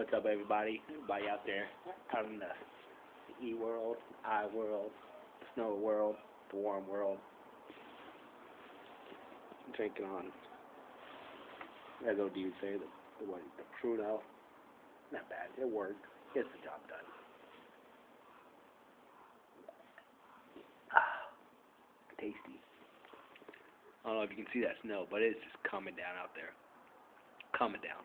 What's up, everybody? Everybody out there, out in the E world, I world, snow world, the warm world. Drinking on, as old you say, the, the what, the Pruno. Not bad. It worked. Gets the job done. Ah, tasty. I don't know if you can see that snow, but it's just coming down out there. Coming down.